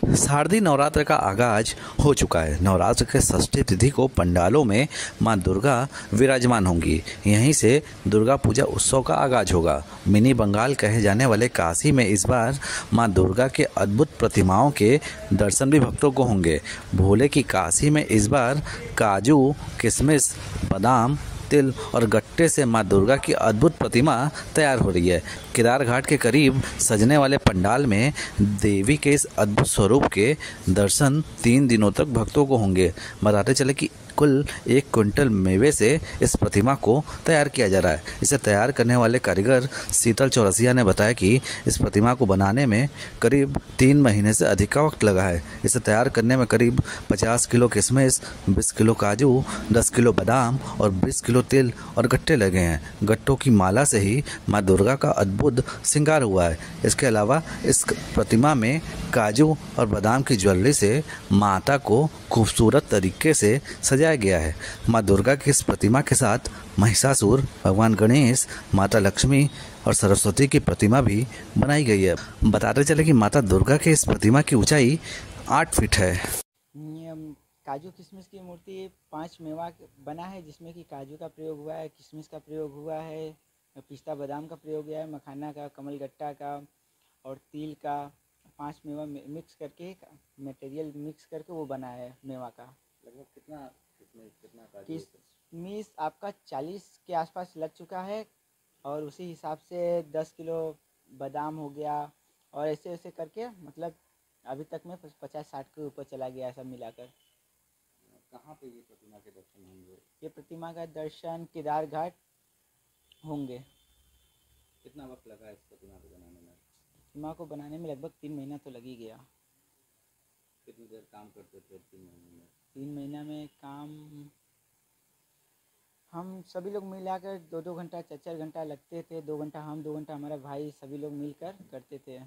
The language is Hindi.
शारदीय नवरात्र का आगाज़ हो चुका है। नवरात्र के षष्ठी तिथि को पंडालों में माँ दुर्गा विराजमान होंगी। यहीं से दुर्गा पूजा उत्सव का आगाज़ होगा। मिनी बंगाल कहे जाने वाले काशी में इस बार माँ दुर्गा के अद्भुत प्रतिमाओं के दर्शन भी भक्तों को होंगे। भोले की काशी में इस बार काजू, किशमिश, बादाम तिल और गट्टे से माँ दुर्गा की अद्भुत प्रतिमा तैयार हो रही है। केदार घाट के करीब सजने वाले पंडाल में देवी के इस अद्भुत स्वरूप के दर्शन तीन दिनों तक भक्तों को होंगे। बताते चले कि कुल एक क्विंटल मेवे से इस प्रतिमा को तैयार किया जा रहा है। इसे तैयार करने वाले कारीगर शीतल चौरसिया ने बताया कि इस प्रतिमा को बनाने में करीब तीन महीने से अधिक का वक्त लगा है। इसे तैयार करने में करीब 50 किलो किशमिश 20 किलो काजू 10 किलो बादाम और 20 किलो तिल और गट्टे लगे हैं। गट्टों की माला से ही माँ दुर्गा का अद्भुत श्रृंगार हुआ है। इसके अलावा इस प्रतिमा में काजू और बादाम की ज्वेलरी से माता को खूबसूरत तरीके से सजाया गया है। माँ दुर्गा की इस प्रतिमा के साथ महिषासुर, भगवान गणेश, माता लक्ष्मी और सरस्वती की प्रतिमा भी बनाई गई है। बताते चले कि माता दुर्गा के इस प्रतिमा की ऊंचाई आठ फीट है। काजू किशमिश की मूर्ति पाँच मेवा बना है, जिसमें कि काजू का प्रयोग हुआ है, किशमिश का प्रयोग हुआ है, पिस्ता बादाम का प्रयोग हुआ है, मखाना का कमलगट्टा का और तिल का। पाँच मेवा मिक्स करके मटेरियल मिक्स करके वो बना है मेवा का। लगभग कितना कितना किशमिश आपका चालीस के आसपास लग चुका है और उसी हिसाब से दस किलो बादाम हो गया और ऐसे ऐसे करके मतलब अभी तक में पचास साठ के ऊपर चला गया सब मिलाकर। कहाँ पे ये प्रतिमा के दर्शन होंगे? ये प्रतिमा का दर्शन केदार घाट होंगे। कितना वक्त लगा इस प्रतिमा को बनाने में? प्रतिमा को बनाने में लगभग तीन महीना तो लग ही गया। कितनी देर काम करते थे तीन महीने में। तीन महीना में काम हम सभी लोग मिलाकर दो दो घंटा चार चार घंटा लगते थे। दो घंटा हम, दो घंटा हमारा भाई सभी लोग मिलकर करते थे।